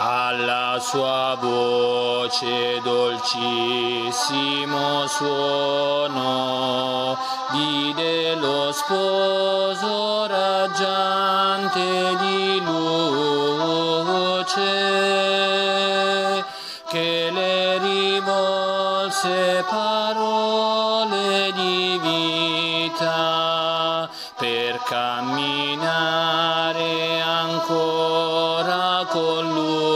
alla sua voce dolcissimo suono vide lo sposo raggiante di luce che le rivolse parole di vita per camminare ancora con lui.